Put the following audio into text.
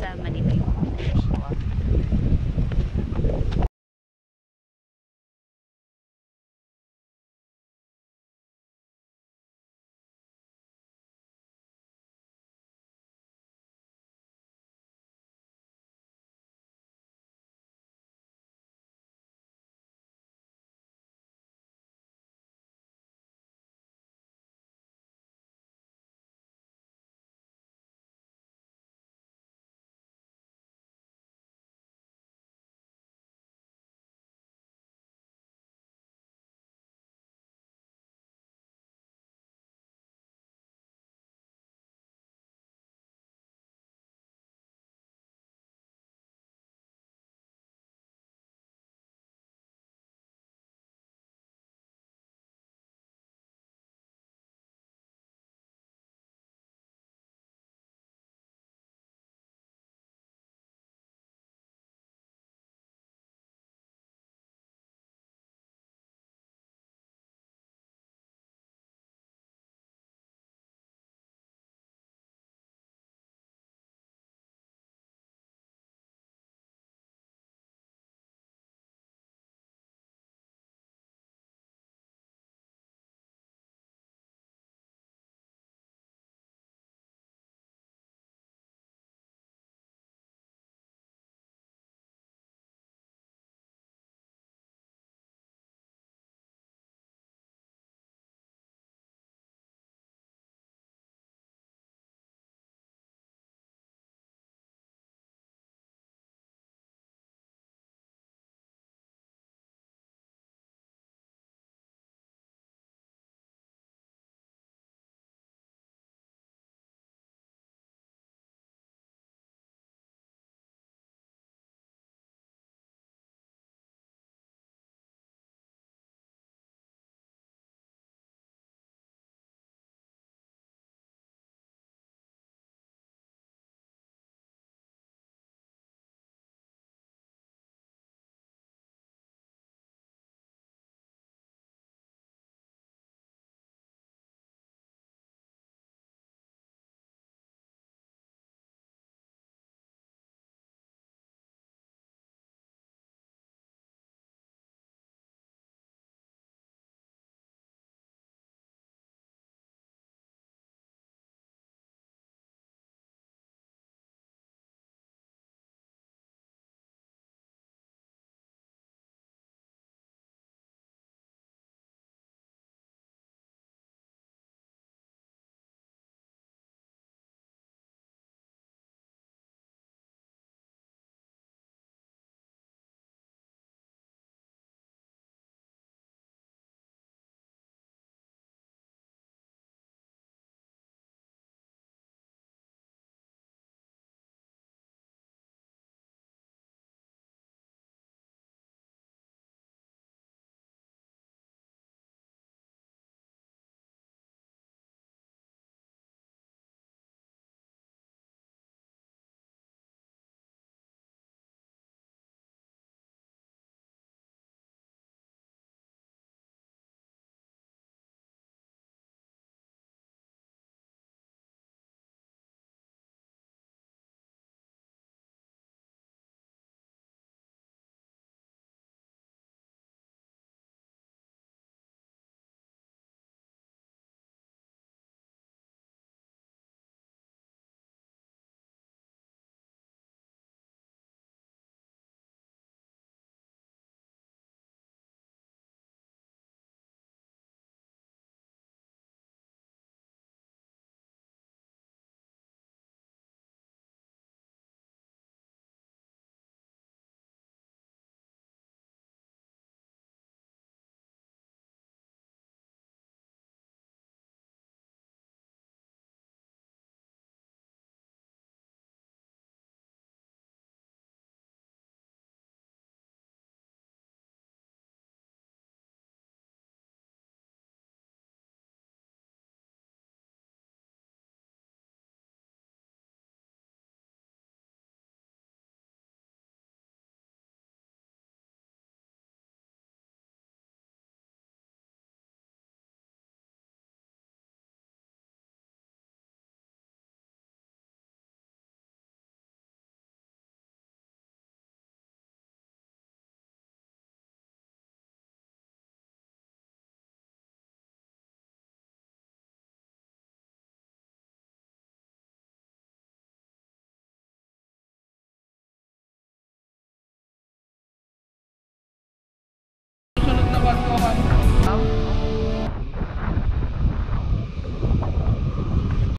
Seven.